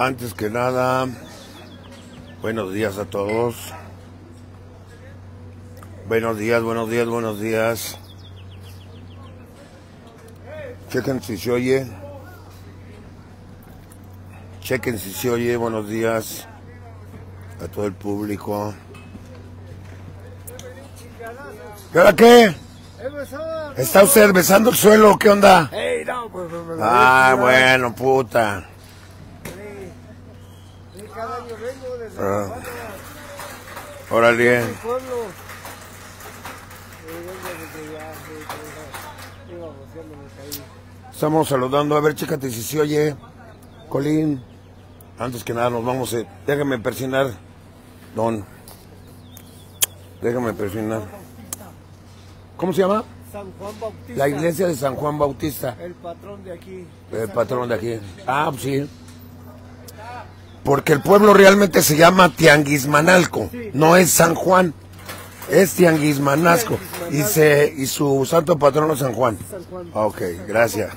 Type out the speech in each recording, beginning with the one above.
Antes que nada, buenos días a todos. Buenos días, buenos días, buenos días. Chequen si se oye. Chequen si se oye. Buenos días a todo el público. ¿Y ahora qué? ¿Está usted besando el suelo? ¿Qué onda? Pues, pues, pues, Ah, bueno, puta. sí, cada año vengo desde Ah. Tijuana, Órale. mi pueblo. Sí, vengo desde allá, sí, pues, iba boceándome ahí. Estamos saludando. A ver, chécate si se oye. Colín. Antes que nada nos vamos a... Déjame persinar, don. Déjame persinar. ¿Cómo se llama? San Juan Bautista. La iglesia de San Juan Bautista. El patrón de aquí. El patrón de aquí. Ah, pues sí. Porque el pueblo realmente se llama Tianguismanalco. No es San Juan. Es Tianguismanasco. Y, se, y su santo patrono es San Juan. San Juan. Ok, gracias.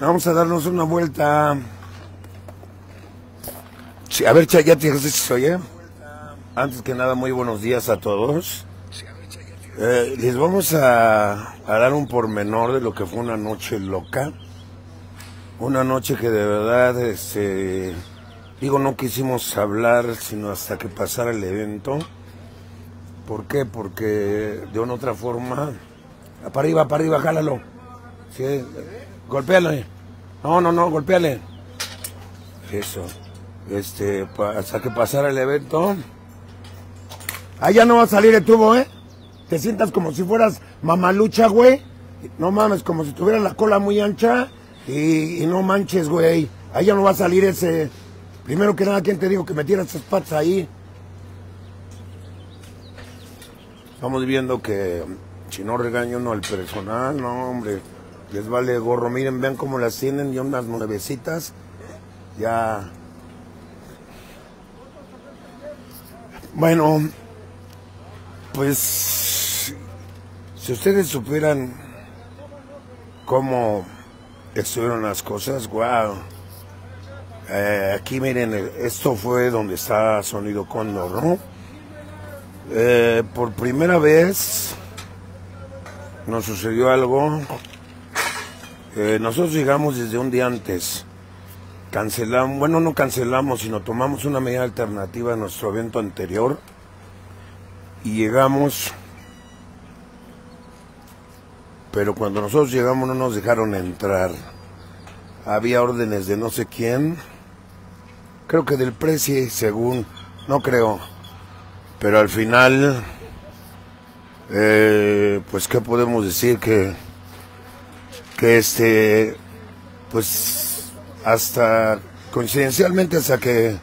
Vamos a darnos una vuelta. Sí, a ver, ya te dijiste si se oye. Antes que nada, muy buenos días a todos. Eh, les vamos a, a dar un pormenor de lo que fue una noche loca. Una noche que de verdad, este, digo, no quisimos hablar sino hasta que pasara el evento. ¿Por qué? Porque de una otra forma, para arriba, para arriba, jálalo. Sí, golpéale. No, no, no, golpéale. Eso. Este, hasta que pasara el evento. Ahí ya no va a salir el tubo, ¿eh? Te sientas como si fueras mamalucha, güey. No mames, como si tuvieras la cola muy ancha. Y, no manches, güey. Ahí ya no va a salir ese. Primero que nada, ¿quién te dijo que metieras esas patas ahí? Estamos viendo que si no regaño uno al personal, no, hombre, les vale gorro. Miren, vean cómo las tienen y unas nuevecitas. Ya. Bueno, pues si ustedes supieran cómo estuvieron las cosas, wow. Eh, aquí miren, esto fue donde está Sonido Cóndor, ¿no? Eh, por primera vez nos sucedió algo. Eh, nosotros llegamos desde un día antes. Cancelamos, bueno, no cancelamos, sino tomamos una medida alternativa a nuestro evento anterior. Y llegamos. Pero cuando nosotros llegamos no nos dejaron entrar. Había órdenes de no sé quién. Creo que del precio, según. No creo. Pero al final, eh, pues qué podemos decir que, que este, pues hasta coincidencialmente hasta que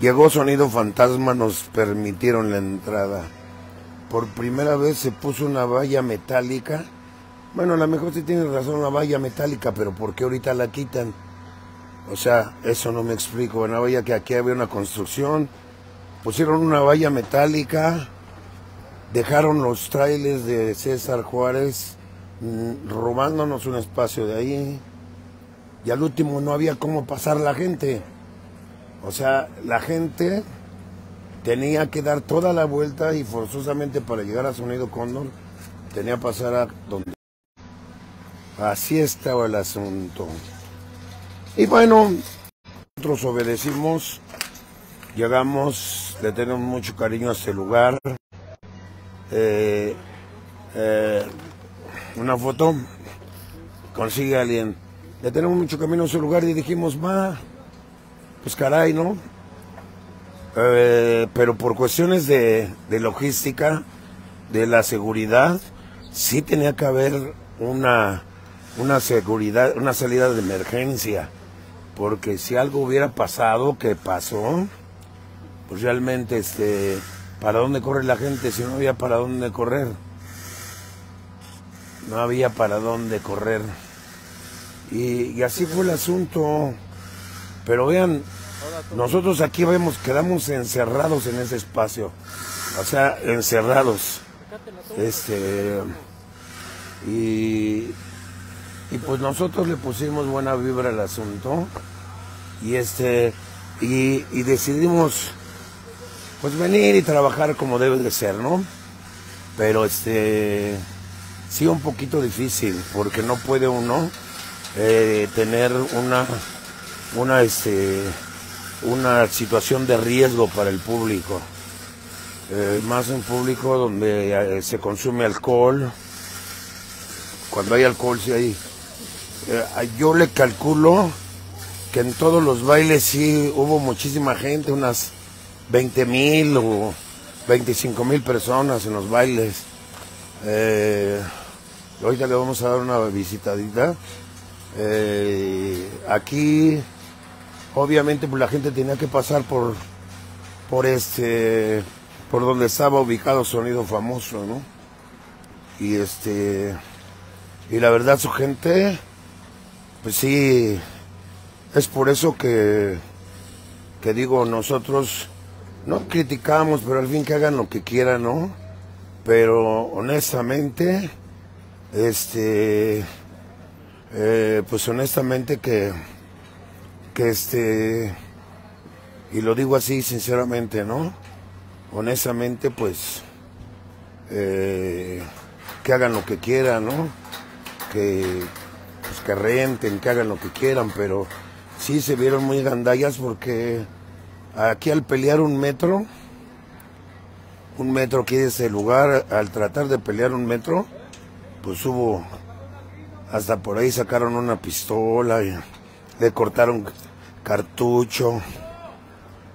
llegó Sonido Fantasma nos permitieron la entrada. Por primera vez se puso una valla metálica. Bueno, a lo mejor sí tiene razón una valla metálica, pero ¿por qué ahorita la quitan? O sea, eso no me explico. Una valla que aquí había una construcción, pusieron una valla metálica, dejaron los trailers de César Juárez mm, robándonos un espacio de ahí. Y al último no había cómo pasar la gente. O sea, la gente tenía que dar toda la vuelta y forzosamente para llegar a Sonido Cóndor tenía que pasar a donde. Así estaba el asunto. Y bueno, nosotros obedecimos, llegamos, le tenemos mucho cariño a este lugar. Eh, eh, una foto, consigue a alguien. Le tenemos mucho camino a ese lugar y dijimos, va, pues caray, ¿no? Eh, pero por cuestiones de, de logística, de la seguridad, sí tenía que haber una, una seguridad, una salida de emergencia. Porque si algo hubiera pasado, que pasó, pues realmente, este, ¿para dónde corre la gente si no había para dónde correr? No había para dónde correr. Y, y así fue el asunto. Pero vean, nosotros aquí vemos, quedamos encerrados en ese espacio. O sea, encerrados. Este. Y. y pues nosotros le pusimos buena vibra al asunto. Y este y, decidimos pues venir y trabajar como debe de ser, ¿no? Pero este sí un poquito difícil porque no puede uno eh, tener una una este una situación de riesgo para el público. Eh, más un público donde eh, se consume alcohol. Cuando hay alcohol sí hay yo le calculo que en todos los bailes sí hubo muchísima gente unas 20 mil o 25 mil personas en los bailes eh, ahorita le vamos a dar una visitadita eh, aquí, obviamente, pues la gente tenía que pasar por, por este, por donde estaba ubicado Sonido Famoso, ¿no? Y este, y la verdad su gente, pues sí, es por eso que, que digo, nosotros no criticamos, pero al fin que hagan lo que quieran, ¿no? Pero honestamente, este, eh, pues honestamente que, que este, y lo digo así sinceramente, ¿no? Honestamente, pues, eh, que hagan lo que quieran, ¿no? Que, pues, que renten, que hagan lo que quieran, pero sí se vieron muy gandallas porque aquí al pelear un metro, un metro que es el lugar, al tratar de pelear un metro, pues hubo hasta por ahí sacaron una pistola y le cortaron cartucho.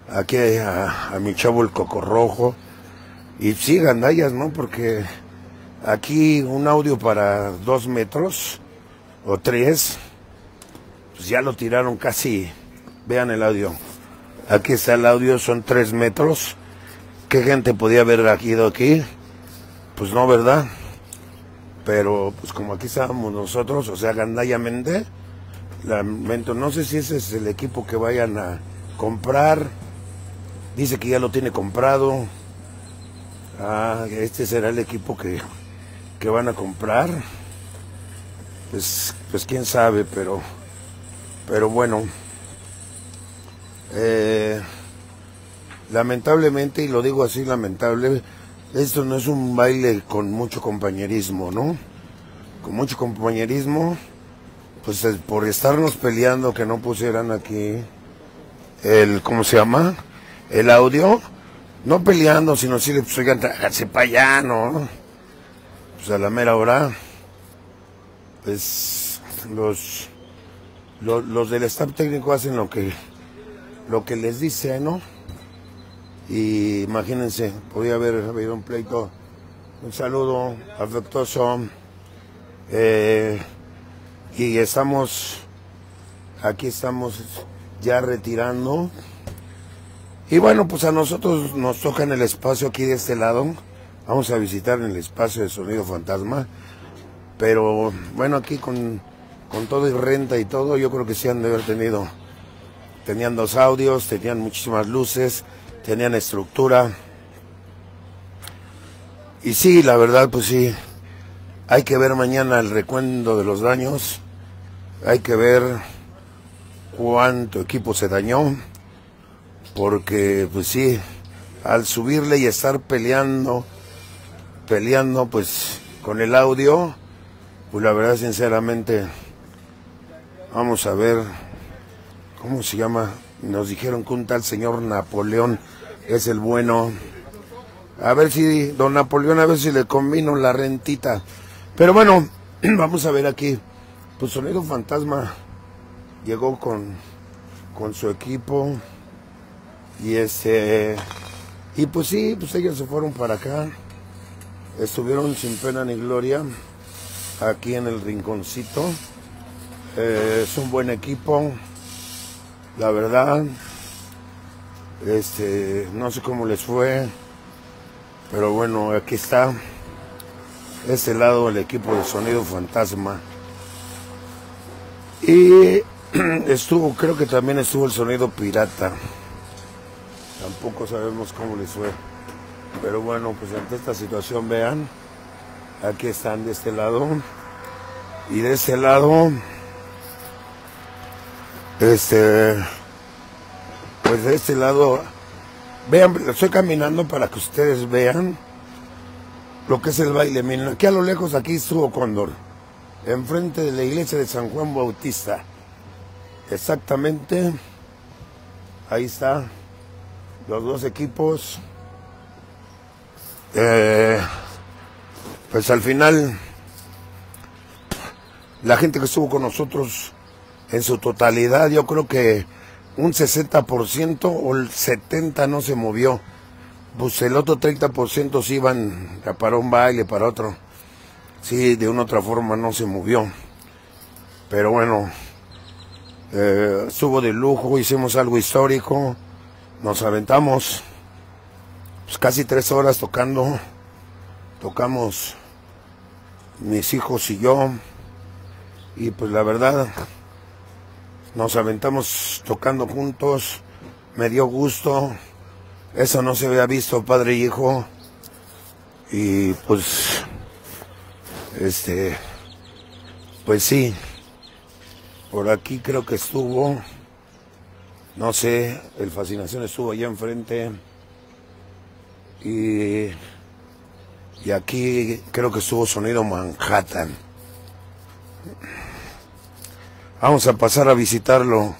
Aquí a, a mi chavo el coco rojo. Y sí, gandallas, ¿no? Porque aquí un audio para dos metros o tres, pues ya lo tiraron casi. Vean el audio. Aquí está el audio, son tres metros. ¿Qué gente podía haber ido aquí? Pues no, ¿verdad? pero pues como aquí estábamos nosotros, o sea, gandallamente, lamento, no sé si ese es el equipo que vayan a comprar, dice que ya lo tiene comprado, ah, este será el equipo que, que van a comprar, pues, pues quién sabe, pero, pero bueno, eh, lamentablemente, y lo digo así, lamentable, esto no es un baile con mucho compañerismo, ¿no? Con mucho compañerismo, pues por estarnos peleando que no pusieran aquí el, ¿cómo se llama? El audio. No peleando, sino si pues oigan, tragarse para allá, ¿no? Pues a la mera hora, pues los, los, los del staff técnico hacen lo que, lo que les dice, ¿no? Y imagínense, podía haber habido un pleito. Un saludo afectuoso. Eh, y estamos, aquí estamos ya retirando. Y bueno, pues a nosotros nos toca en el espacio aquí de este lado. Vamos a visitar en el espacio de Sonido Fantasma. Pero bueno, aquí con, con todo y renta y todo, yo creo que sí han de haber tenido. Tenían dos audios, tenían muchísimas luces tenían estructura. Y sí, la verdad, pues sí, hay que ver mañana el recuento de los daños, hay que ver cuánto equipo se dañó, porque pues sí, al subirle y estar peleando, peleando pues con el audio, pues la verdad sinceramente, vamos a ver, ¿cómo se llama? Nos dijeron que un tal señor Napoleón es el bueno. A ver si, don Napoleón, a ver si le combino la rentita. Pero bueno, vamos a ver aquí. Pues Sonido Fantasma llegó con, con su equipo. Y este. Y pues sí, pues ellos se fueron para acá. Estuvieron sin pena ni gloria. Aquí en el rinconcito. Eh, es un buen equipo. La verdad. Este, no sé cómo les fue, pero bueno, aquí está. Este lado el equipo de sonido fantasma. Y estuvo, creo que también estuvo el sonido pirata. Tampoco sabemos cómo les fue. Pero bueno, pues ante esta situación, vean, aquí están de este lado. Y de este lado, este, pues de este lado, vean, estoy caminando para que ustedes vean lo que es el baile. Miren, aquí a lo lejos, aquí estuvo Cóndor, enfrente de la iglesia de San Juan Bautista. Exactamente, ahí está, los dos equipos. Eh, pues al final, la gente que estuvo con nosotros en su totalidad, yo creo que un 60% o el 70% no se movió. Pues el otro 30% sí iban para un baile, para otro. Sí, de una u otra forma no se movió. Pero bueno, eh, estuvo de lujo, hicimos algo histórico, nos aventamos pues, casi tres horas tocando, tocamos mis hijos y yo, y pues la verdad, nos aventamos tocando juntos, me dio gusto, eso no se había visto padre y hijo, y pues, este, pues sí, por aquí creo que estuvo, no sé, el Fascinación estuvo allá enfrente, y, y aquí creo que estuvo Sonido Manhattan. Vamos a pasar a visitarlo.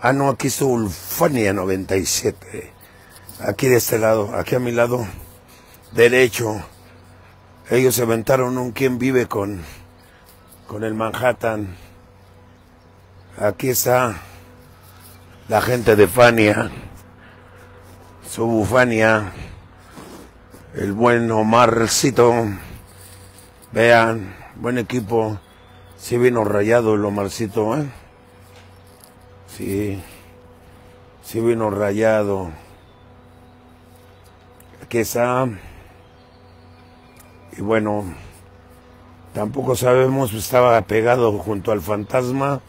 Ah, no, aquí estuvo Ulfania 97. Aquí de este lado, aquí a mi lado derecho. Ellos se aventaron un quien vive con, con el Manhattan. Aquí está la gente de Fania, su bufania, el buen Omarcito. Vean, buen equipo. Sí vino rayado el Omarcito, ¿eh? Sí, sí vino rayado. Aquí está. Y bueno, tampoco sabemos, estaba pegado junto al fantasma.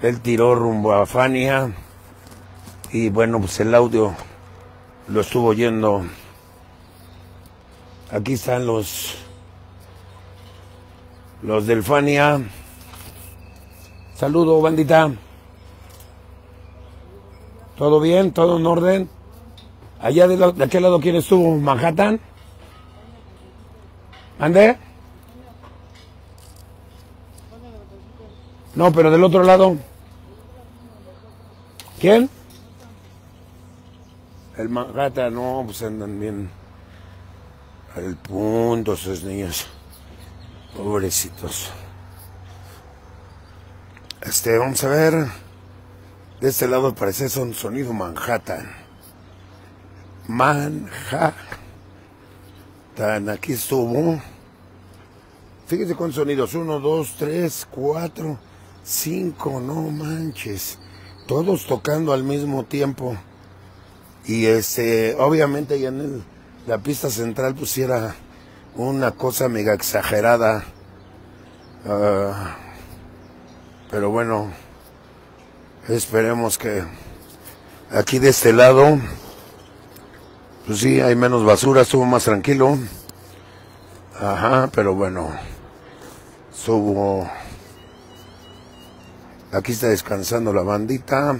Él tiró rumbo a Fania. Y bueno, pues el audio lo estuvo oyendo. Aquí están los los del Fania. Saludo, bandita. ¿Todo bien? ¿Todo en orden? Allá de, de aquel lado, ¿quién estuvo? ¿Manhattan? ¿Ande? No, pero del otro lado. ¿Quién? El Manhattan, no, pues andan bien al punto esos niños. Pobrecitos. Este, vamos a ver. De este lado parece son sonido Manhattan. Manhattan. Aquí estuvo. Fíjese con sonidos. Uno, dos, tres, cuatro, cinco. No manches. Todos tocando al mismo tiempo. Y este, obviamente ya en el, la pista central pusiera una cosa mega exagerada. Ah, pero bueno, esperemos que aquí de este lado, pues sí, hay menos basura, estuvo más tranquilo. Ajá, pero bueno, estuvo... Aquí está descansando la bandita.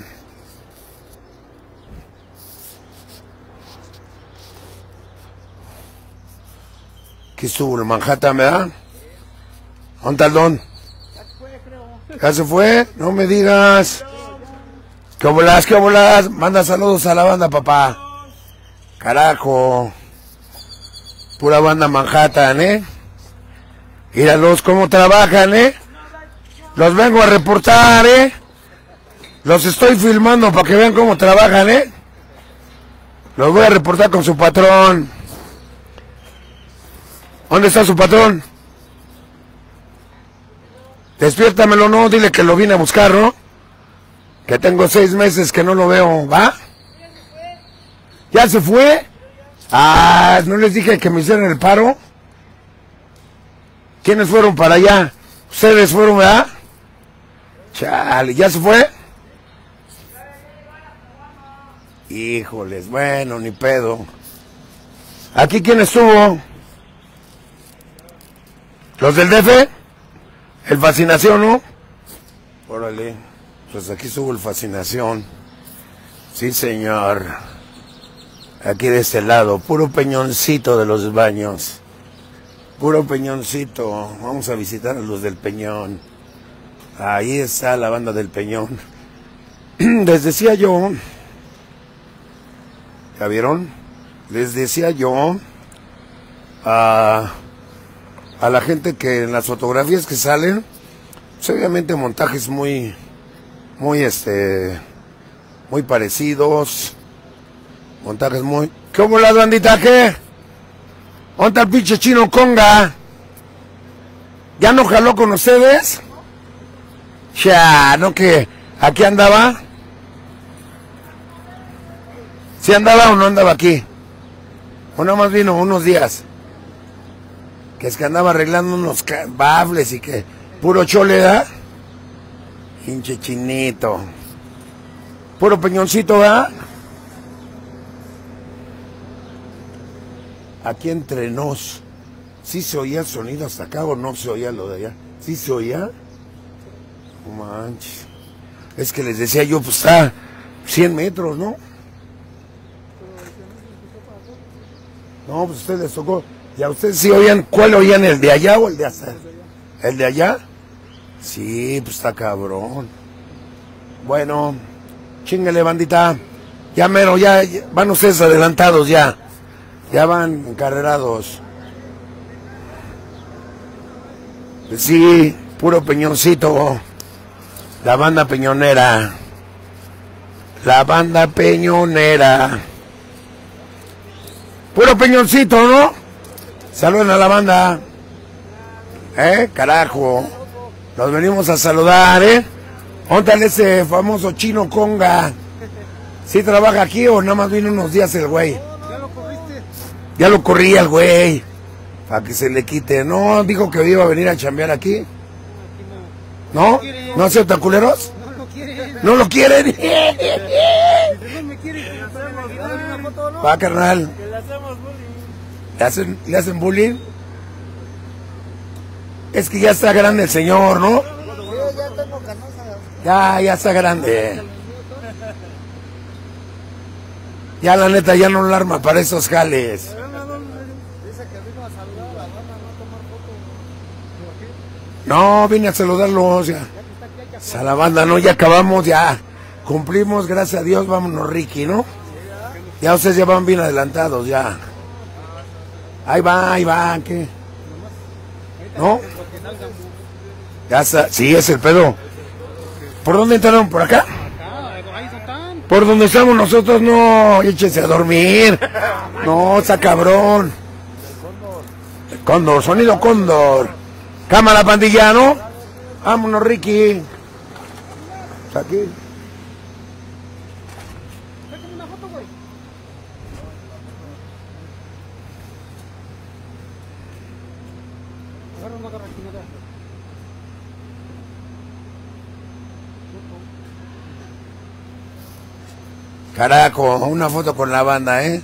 Aquí estuvo Manhattan, ¿verdad? ¿Dónde don? ¿Ya se fue? No me digas. ¿Qué bolas, qué bolas? Manda saludos a la banda, papá. Carajo. Pura banda Manhattan, ¿eh? Míralos cómo trabajan, ¿eh? Los vengo a reportar, ¿eh? Los estoy filmando para que vean cómo trabajan, ¿eh? Los voy a reportar con su patrón. ¿Dónde está su patrón? Despiértamelo, no, dile que lo vine a buscar, ¿no? Que tengo seis meses que no lo veo, ¿va? ¿Ya se fue? Ah, ¿no les dije que me hicieran el paro? ¿Quiénes fueron para allá? Ustedes fueron, ¿verdad? Chale, ¿ya se fue? Híjoles, bueno, ni pedo. ¿Aquí quién estuvo? ¿Los del DF? ¿El fascinación, no? Órale, pues aquí subo el fascinación. Sí, señor. Aquí de este lado, puro peñoncito de los baños. Puro peñoncito. Vamos a visitar a los del peñón. Ahí está la banda del peñón. Les decía yo, ¿ya vieron? Les decía yo a, a la gente que en las fotografías que salen, pues obviamente montajes muy, muy este, muy parecidos, montajes muy... ¿Cómo la bandita qué? ¿Dónde el pinche chino conga? ¿Ya no jaló con ustedes? Ya, ¿no que aquí andaba? ¿Sí andaba o no andaba aquí? O nada más vino unos días. Es que andaba arreglando unos bables y que puro chole, ¿da? Hinche chinito. Puro peñoncito, ¿da? Aquí entre nos. ¿Sí se oía el sonido hasta acá o no se oía lo de allá? ¿Sí se oía? No manches. Es que les decía yo, pues está 100 metros, ¿no? No, pues ustedes les tocó. ¿Y a ustedes sí oían? ¿Cuál oían? ¿El de allá o el de hasta? ¿El de allá? Sí, pues está cabrón. Bueno, chingale, bandita. Ya mero, ya, ya van ustedes adelantados ya. Ya van encarrerados. Sí, puro peñoncito. La banda peñonera. La banda peñonera. Puro peñoncito, ¿no? Saluden a la banda. ¿Eh? Carajo. Nos venimos a saludar, ¿eh? ¿Dónde ese famoso chino conga? ¿Sí trabaja aquí o nada más vino unos días el güey? ¿Ya lo corriste? Ya lo corría el güey. Para que se le quite. No, dijo que iba a venir a chambear aquí. ¿No? ¿No acepta culeros? no. Lo quiere. ¿No lo quieren? Va, carnal. Le hacemos bullying. ¿Le hacen, ¿Le hacen bullying? Es que ya está grande el señor, ¿no? Ya. Ya, está grande. Ya la neta ya no lo arma para esos jales. La no tomar. No, vine a saludarlos ya. A la banda, no, ya acabamos, ya. Cumplimos, gracias a Dios, vámonos Ricky, ¿no? Ya ustedes ya van bien adelantados, ya. Ahí va, ahí va, ¿qué? ¿No? Ya está, sí, es el pedo. ¿Por dónde entraron? ¿Por acá? Por donde estamos nosotros, no, échese a dormir. No, está cabrón. Cóndor, sonido cóndor. Cámara pandilla, ¿no? Vámonos, Ricky. Aquí. Sácame una foto, güey. Agarra una garra aquí, no te hagas. Carajo, una foto con la banda, ¿eh?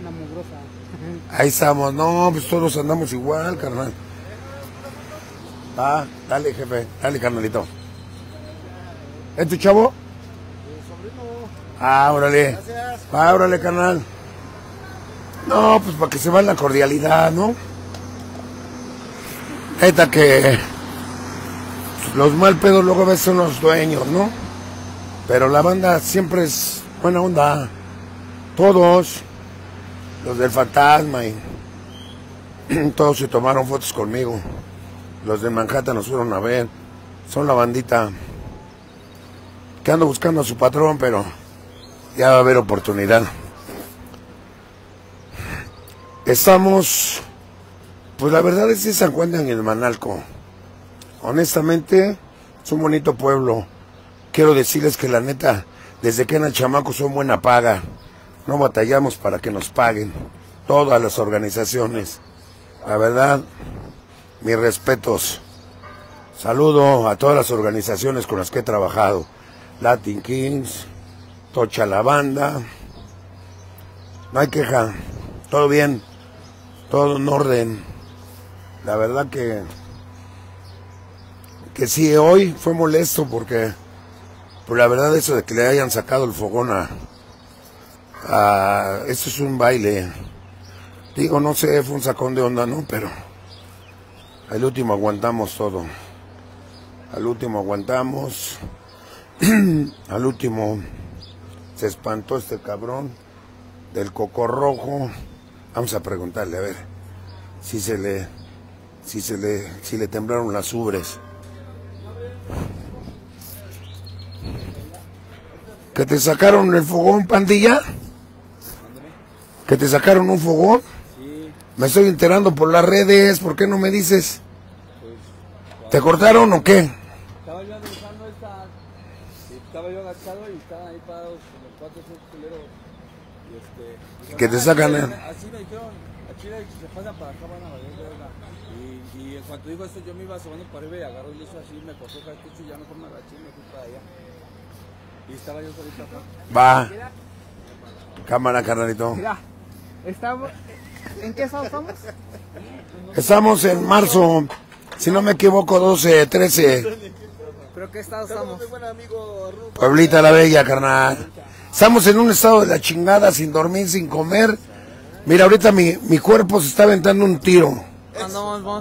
Una mugrosa. Ahí estamos. No, pues todos andamos igual, carnal. Ah, dale, jefe. Dale, carnalito. ¿Es tu chavo? Ah, órale. Gracias. Ah, órale, carnal. No, pues para que se vea la cordialidad, ¿no? Neta que los mal pedos luego a veces son los dueños, ¿no? Pero la banda siempre es buena onda. Todos, los del fantasma y todos se tomaron fotos conmigo. Los de Manhattan nos fueron a ver. Son la bandita que ando buscando a su patrón, pero ya va a haber oportunidad. Estamos, pues la verdad es que se encuentran en el Manalco. Honestamente, es un bonito pueblo. Quiero decirles que la neta, desde que eran chamacos son buena paga. No batallamos para que nos paguen. Todas las organizaciones. La verdad, mis respetos. Saludo a todas las organizaciones con las que he trabajado. Latin Kings, Tocha la Banda. No hay queja. Todo bien. Todo en orden. La verdad que que sí, hoy fue molesto porque pues la verdad eso de que le hayan sacado el fogón a, a esto es un baile. Digo, no sé, fue un sacón de onda, ¿no? Pero al último aguantamos todo. Al último aguantamos. al último se espantó este cabrón del coco rojo. Vamos a preguntarle a ver si se le si se le si le temblaron las ubres. ¿Que te sacaron el fogón, pandilla? ¿Que te sacaron un fogón? Sí, Me estoy enterando por las redes, ¿por qué no me dices? ¿Te cortaron o qué? estaba yo analizando esta. y Estaba yo agachado y estaban ahí parados como cuatro seis culeros. Y este. dijeron, Que te "Ah, sacan, sí, eh". Así me dijeron, aquí se pasan para acá van a valer. Y, y en cuanto dijo esto, yo me iba asomando para arriba y agarró y hizo así, me cortó el y ya mejor me agaché y me fui para allá. Y estaba yo solito acá. Va. Cámara, carnalito. Mira, estamos. ¿En qué estado estamos? Estamos en marzo, si no me equivoco, 12, 13. ¿Pero qué estado estamos? Pueblita la Bella, carnal. Estamos en un estado de la chingada, sin dormir, sin comer. Mira, ahorita mi, mi cuerpo se está aventando un tiro.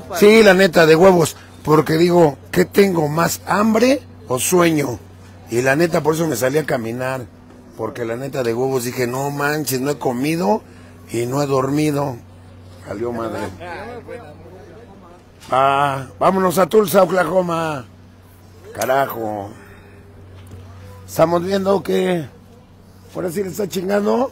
Para. Sí, la neta, de huevos. Porque digo, ¿qué tengo más, hambre o sueño? Y la neta, por eso me salí a caminar. Porque la neta de huevos dije, no manches, no he comido y no he dormido. Salió madre. Ah, vámonos a Tulsa, Oklahoma. Carajo. Estamos viendo que por así le está chingando.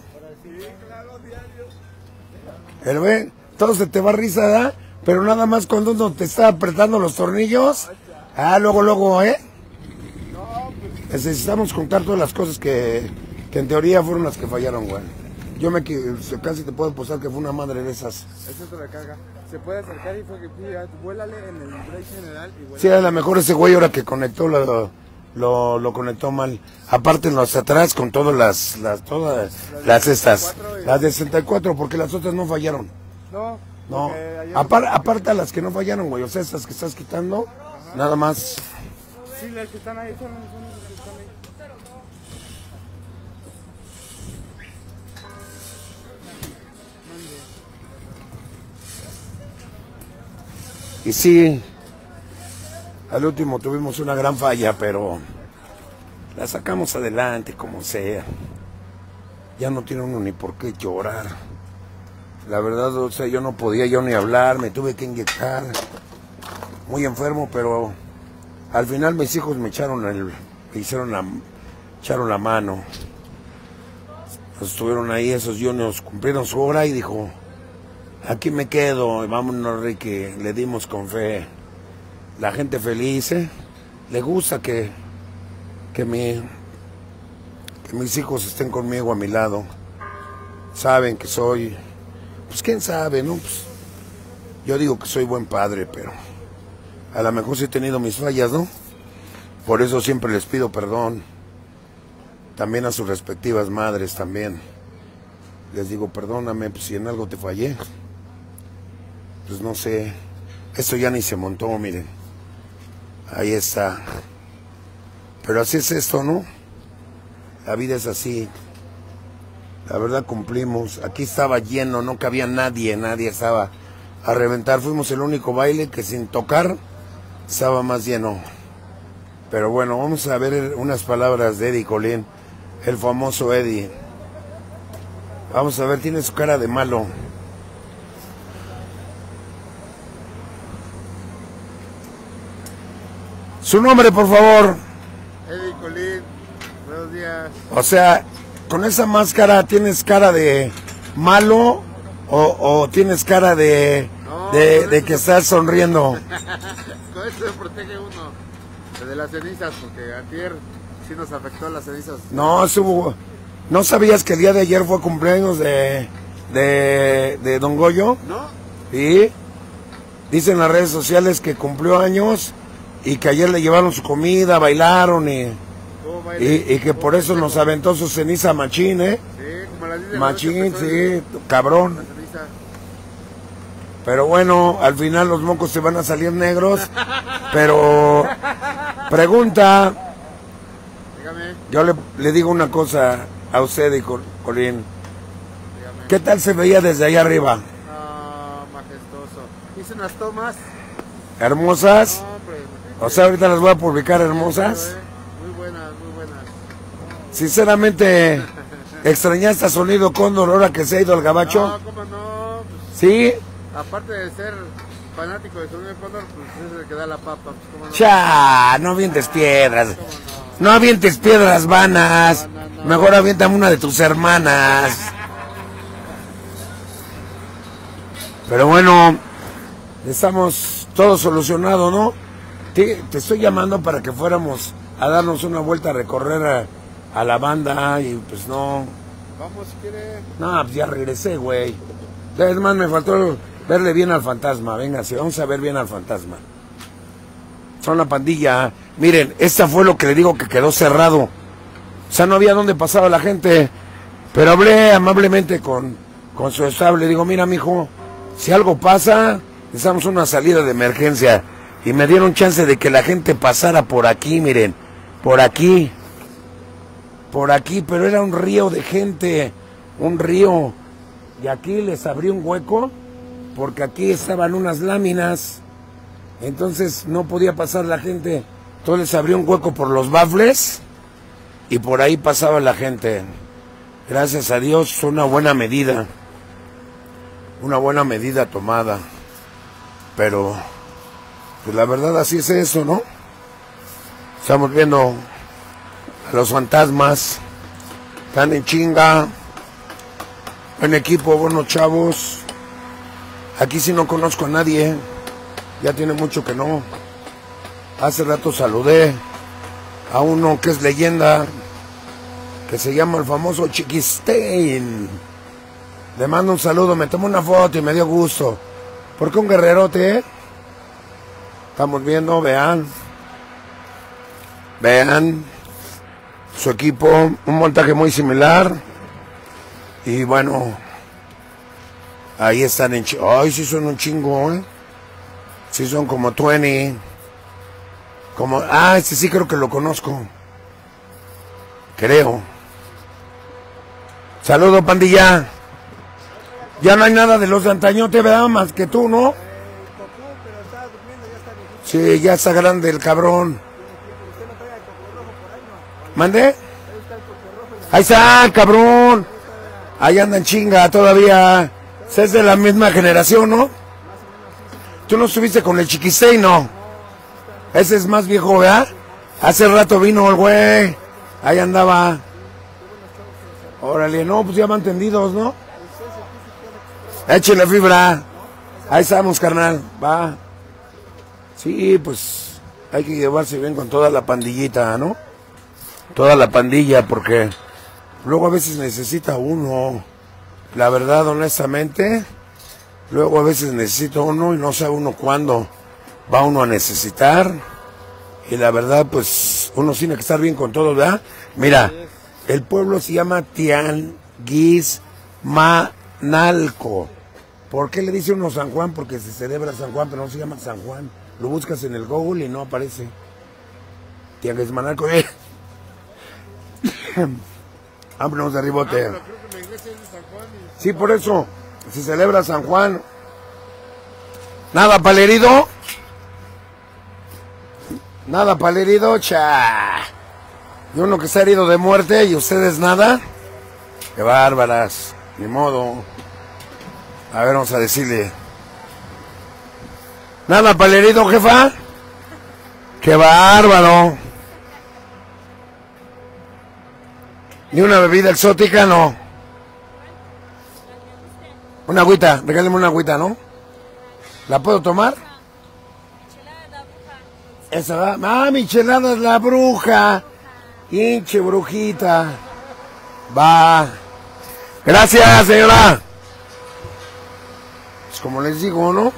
Pero ve, todo se te va a risa, ¿verdad? Pero nada más cuando uno te está apretando los tornillos. Ah, luego, luego, ¿eh? Necesitamos contar todas las cosas que, que en teoría fueron las que fallaron, güey. Yo me casi te puedo posar que fue una madre de esas. Eso te recarga. Se puede acercar y fue que vuélale en el break general y vuélale. Sí, a lo mejor ese güey ahora que conectó lo, lo, lo conectó mal. Aparte en los atrás con todas las, las, todas las estas. Las de 64 porque las otras no fallaron. No, No, apar- aparte a las que no fallaron, güey, o sea, estas que estás quitando, nada más. Sí, las que están ahí son, son las que ahí. Y sí, al último tuvimos una gran falla, pero la sacamos adelante como sea. Ya no tiene uno ni por qué llorar. La verdad, o sea, yo no podía yo ni hablar, me tuve que inyectar. Muy enfermo, pero al final mis hijos me echaron el, me hicieron la, echaron la mano. Estuvieron ahí esos juniors, cumplieron su hora y dijo, Aquí me quedo, y vámonos Ricky, le dimos con fe. La gente feliz, ¿eh? Le gusta que, que, mi, que mis hijos estén conmigo a mi lado. Saben que soy, pues quién sabe, ¿no? Pues, yo digo que soy buen padre, pero a lo mejor sí he tenido mis fallas, ¿no? Por eso siempre les pido perdón. También a sus respectivas madres también. Les digo, perdóname pues, si en algo te fallé pues no sé, esto ya ni se montó, miren. Ahí está. Pero así es esto, ¿no? La vida es así. La verdad cumplimos. Aquí estaba lleno, no cabía nadie, nadie estaba a reventar. Fuimos el único baile que sin tocar estaba más lleno. Pero bueno, vamos a ver unas palabras de Eddie Colín, el famoso Eddie. Vamos a ver, tiene su cara de malo. Su nombre, por favor. Eddie Colín, buenos días. O sea, con esa máscara tienes cara de malo o, o tienes cara de, No, de, que estás sonriendo. Eso se protege uno de las cenizas, porque ayer sí nos afectó las cenizas. No, subo. ¿No sabías que el día de ayer fue cumpleaños de, de, de Don Goyo? ¿No? Y dicen las redes sociales que cumplió años y que ayer le llevaron su comida, bailaron y, y, y que por eso nos aventó su ceniza machín, ¿eh? Sí, como a las 10 de la noche Machín, sí, cabrón. Pero bueno, al final los mocos se van a salir negros. Pero pregunta, Dígame, yo le, le digo una cosa a usted y Col- Colín. dígame. ¿Qué tal se veía desde allá arriba? No, majestuoso. Hice unas tomas. ¿Hermosas? No, hombre. O sea, ahorita las voy a publicar hermosas. eh, Muy buenas, muy buenas. Sinceramente, ¿extrañaste a Sonido Cóndor ahora que se ha ido al gabacho? No, cómo no. Pues, ¿Sí? Aparte de ser fanático de Sonido Cóndor, pues es el que da la papa. Pues, no. Cha, no avientes piedras. No. No avientes piedras vanas. No. Mejor aviéntame una de tus hermanas. Pero bueno, estamos todo solucionado, ¿no? Te, te estoy llamando para que fuéramos a darnos una vuelta a recorrer a, a la banda y pues no. Vamos, si quiere. No, pues ya regresé, güey. Es más, me faltó verle bien al fantasma. Venga, sí, vamos a ver bien al fantasma. Son la pandilla. Miren, esta fue lo que le digo que quedó cerrado. O sea, no había dónde pasaba la gente. Pero hablé amablemente con, con su estable. Le digo, mira, mijo, si algo pasa, necesitamos una salida de emergencia. Y me dieron chance de que la gente pasara por aquí, miren. Por aquí. Por aquí, pero era un río de gente. Un río. Y aquí les abrí un hueco porque aquí estaban unas láminas. Entonces no podía pasar la gente. Entonces abrí un hueco por los bafles y por ahí pasaba la gente. Gracias a Dios, una buena medida. Una buena medida tomada. Pero, pues la verdad así es eso, ¿no? Estamos viendo a los fantasmas. Están en chinga. Buen equipo, buenos chavos. Aquí sí no conozco a nadie. Ya tiene mucho que no. Hace rato saludé a uno que es leyenda, que se llama el famoso Chiquistein. Le mando un saludo, me tomó una foto y me dio gusto. ¿Por qué un guerrerote, eh? Estamos viendo, vean. Vean su equipo, un montaje muy similar. Y bueno, ahí están en... Ay, sí son un chingo, ¿eh? Sí son como 20. Como... Ah, este sí creo que lo conozco. Creo. Saludo, pandilla. Ya no hay nada de los de antaño, te veo más que tú, ¿no? Sí, ya está grande el cabrón. ¿Mande? Ahí está, cabrón. Ahí andan chinga todavía. Es de la misma generación, ¿no? Tú no estuviste con el chiquistey, no. Ese es más viejo, ¿verdad? Hace rato vino el güey. Ahí andaba. Órale, no, pues ya van tendidos, ¿no? Échale fibra. Ahí estamos, carnal. Va. Sí, pues hay que llevarse bien con toda la pandillita, ¿no? Toda la pandilla, porque luego a veces necesita uno. La verdad, honestamente, luego a veces necesita uno y no sabe uno cuándo va uno a necesitar. Y la verdad, pues uno tiene que estar bien con todo, ¿verdad? Mira, el pueblo se llama Tianguismanalco. ¿Por qué le dice uno San Juan? Porque se celebra San Juan, pero no se llama San Juan. Lo buscas en el Google y no aparece. Tianguismanalco. Eh. Vámonos de ribote. Pero creo que la iglesia es de San Juan y Sí, por eso se celebra San Juan. Nada herido. Nada herido, cha. Y uno que está herido de muerte y ustedes nada. Qué bárbaras. Ni modo. A ver, vamos a decirle. Nada herido, jefa. Qué bárbaro. Ni una bebida exótica, no. Una agüita, regáleme una agüita, ¿no? ¿La puedo tomar? Esa va. Ah, michelada es la bruja. Hinche brujita. Va. Gracias, señora. Pues como les digo, ¿no?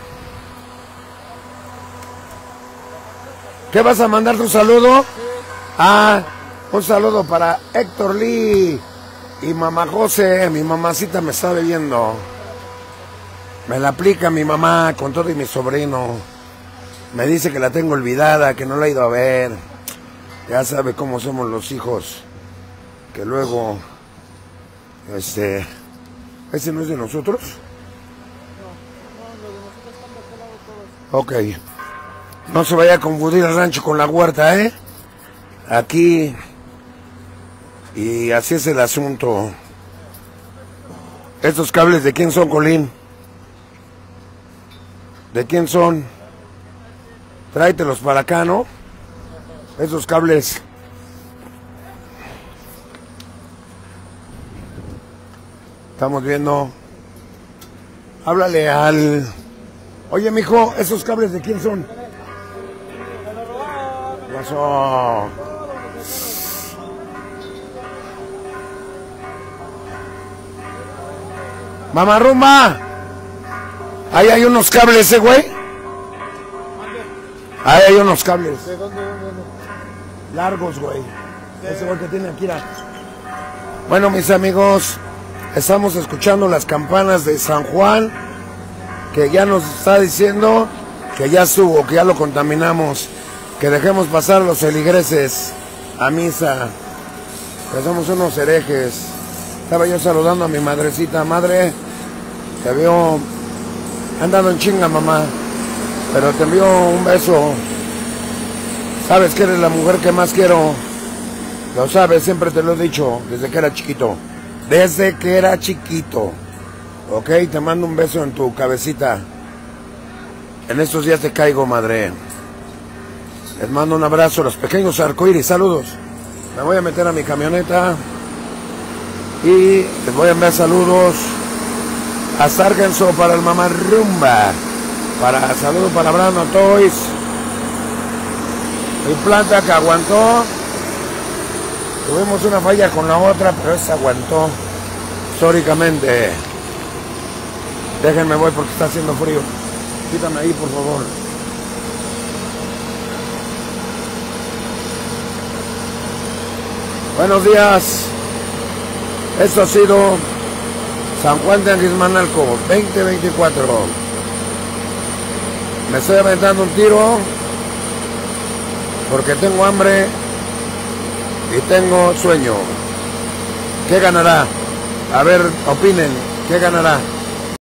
¿Qué vas a mandar tu saludo? Ah, un saludo para Héctor Lee y mamá José. Mi mamacita me está viendo. Me la aplica mi mamá con todo y mi sobrino. Me dice que la tengo olvidada, que no la he ido a ver. Ya sabe cómo somos los hijos. Que luego, este, ¿ese no es de nosotros? Ok. No se vaya a confundir el rancho con la huerta, ¿eh? Aquí. Y así es el asunto. ¿Estos cables de quién son, Colín? ¿De quién son? Tráetelos para acá, ¿no? Esos cables. Estamos viendo. Háblale al. Oye, mijo, ¿esos cables de quién son? Mamarrumba. Ahí hay unos cables, ¿eh, güey? Ahí hay unos cables. ¿De dónde, dónde, dónde? Largos, güey. Ese güey que tiene aquí. la- Bueno, mis amigos, estamos escuchando las campanas de San Juan, que ya nos está diciendo que ya estuvo, que ya lo contaminamos, que dejemos pasar los feligreses a misa, que somos unos herejes. Estaba yo saludando a mi madrecita, madre, te veo andando en chinga, mamá, pero te envío un beso. Sabes que eres la mujer que más quiero. Lo sabes, siempre te lo he dicho, desde que era chiquito. Desde que era chiquito. Ok, te mando un beso en tu cabecita. En estos días te caigo, madre. Les mando un abrazo a los pequeños arcoíris. Saludos. Me voy a meter a mi camioneta. Y les voy a enviar saludos a Sargenso para el Mamarrumba. Para saludos para Brando Toys. Mi planta que aguantó. Tuvimos una falla con la otra, pero esa aguantó históricamente. Déjenme voy porque está haciendo frío. Quítame ahí, por favor. Buenos días. Esto ha sido San Juan de Anguismanalco 2024. Me estoy aventando un tiro porque tengo hambre y tengo sueño. ¿Qué ganará? A ver, opinen, ¿qué ganará?